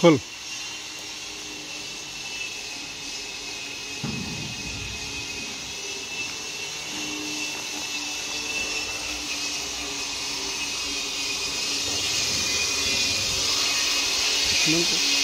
खोल Thank you.